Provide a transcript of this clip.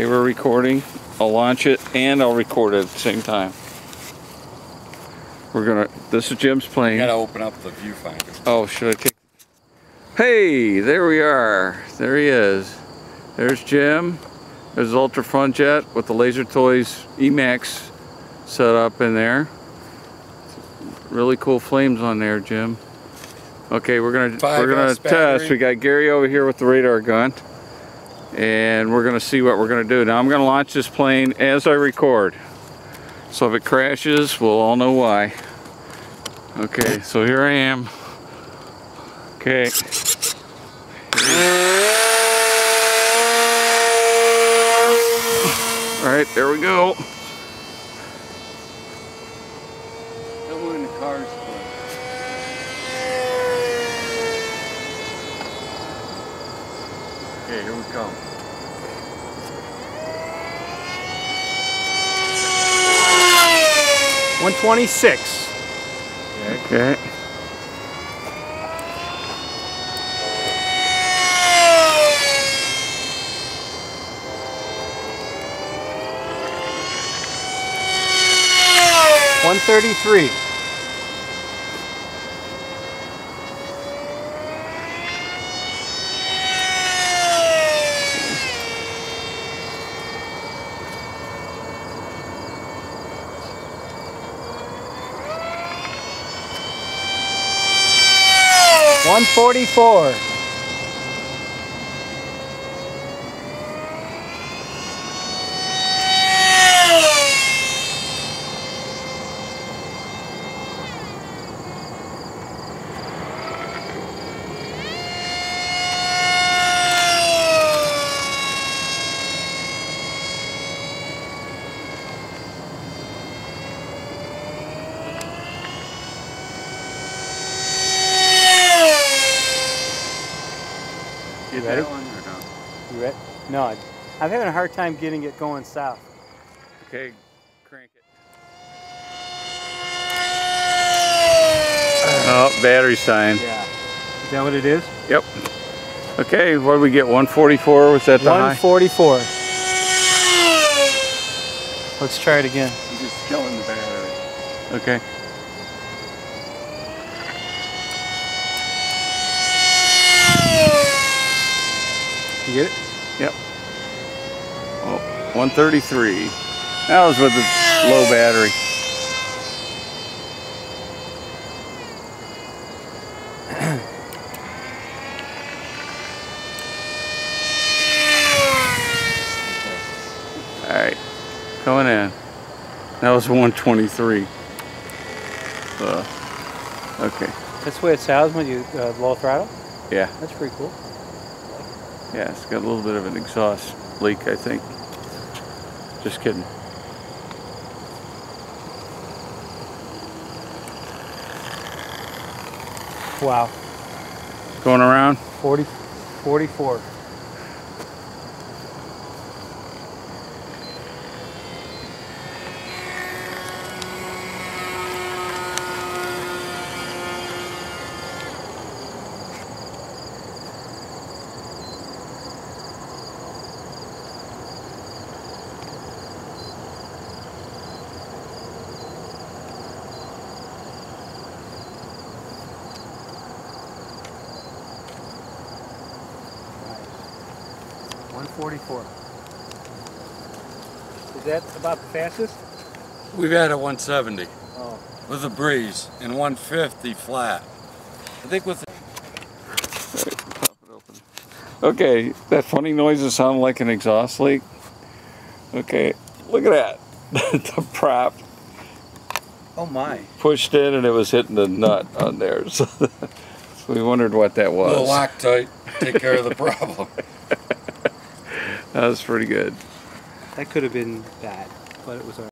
Okay, we're recording. I'll launch it and I'll record it at the same time. We're gonna, this is Jim's plane. You gotta open up the viewfinder. Oh, should I take? Hey, there we are. There he is. There's Jim. There's Ultra Fun Jet with the Lazertoyz Emax set up in there. Really cool flames on there, Jim. Okay, we're gonna Five we're gonna test. battery. We got Gary over here with the radar gun, and we're gonna see what we're gonna do. Now I'm gonna launch this plane as I record. So if it crashes, we'll all know why. Okay, so here I am. Okay. All right, there we go. when the car's Go. One twenty six. Okay. okay. One thirty three. 144. You ready? No? You ready? No, I'm having a hard time getting it going south. Okay, crank it. Oh, battery sign. Yeah. Is that what it is? Yep. Okay, what did we get? 144? Was that the 144. High? Let's try it again. Just killing the battery. Okay. You get it? Yep. Oh, 133. That was with the low battery. All right, going in. That was 123. Uh, okay, That's the way it sounds when you uh, low throttle. yeah, That's pretty cool. Yeah, it's got a little bit of an exhaust leak, I think. Just kidding. Wow. Going around? 40, 44. Nice. 144. Is that about the fastest? We've had a 170 Oh. with a breeze and 150 flat. I think with Pop. Okay, that funny noise that sounded like an exhaust leak. Okay, look at that. the prop oh my, pushed in and it was hitting the nut on there. So, so we wondered what that little was. Loctite, take care of the problem. That was pretty good. That could have been bad, but it was all